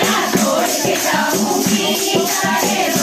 Let's go. Yeah.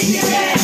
Yeah.